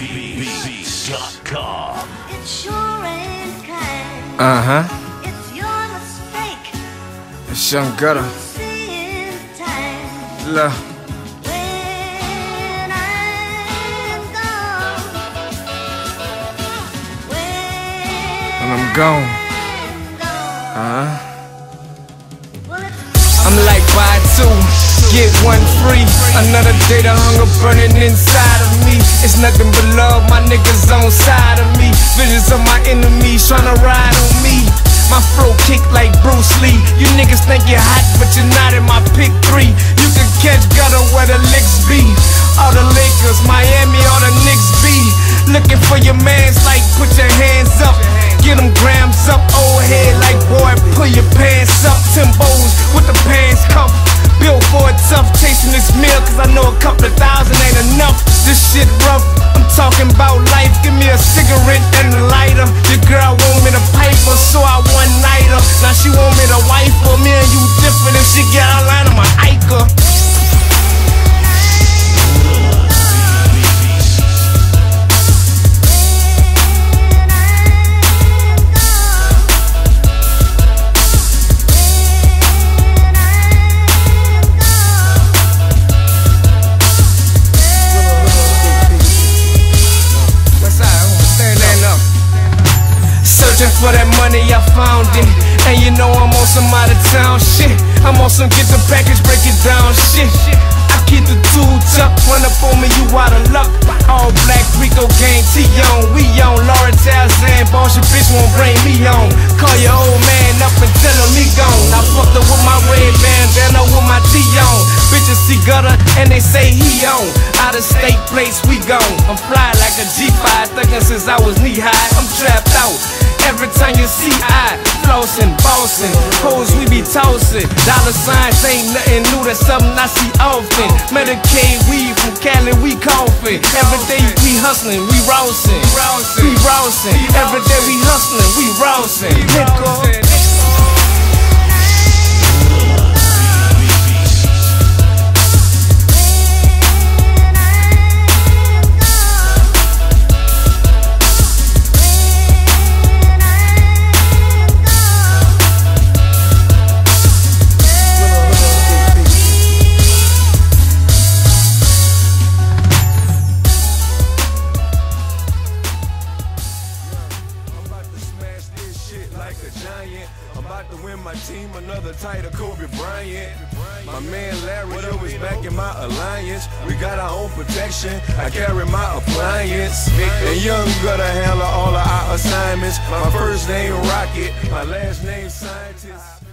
It sure ain't kind. Uh huh. It's your mistake. It's Young Gutta. See in time. Look. When I'm gone. When When I'm gone. I'm gone. Uh huh. Get one free. Another day the hunger burning inside of me. It's nothing but love, my niggas on side of me. Visions of my enemies tryna ride on me. My throat kick like chasing this meal, cause I know a couple of thousand ain't enough. This shit rough, I'm talking about life. Give me a cigarette and a lighter. Your girl want me to pipe her, so I one night her. Now she want Searching for that money, I found it. And you know I'm on some out of town shit. I'm on some get the package, break it down shit. I keep the two tucked, run up on me, you out of luck. All black Rico gang, T on, we on. Laura Tarzan, boss your bitch won't bring me on. Call your old man up and tell him he gone. I fucked up with my red bandana with my T on. Bitches see Gutta and they say he on. Out of state place, we gone. I'm fly like a G5, thuggin' since I was knee high. I'm trapped out. Every time you see I flossin', bossin', hoes we be tossin'. Dollar signs ain't nothing new, that's something I see often. Medicaid weed from Cali, we coughin'. Every day we hustlin', we rousin', we rousin'. Every day we hustlin', we rousin'. Nigga. Like a giant. I'm about to win my team another title, Kobe Bryant. My man Larry Joe is back in my alliance. We got our own protection. I carry my appliance. And Young Gutta handle all of our assignments. My first name Rocket, my last name Scientist.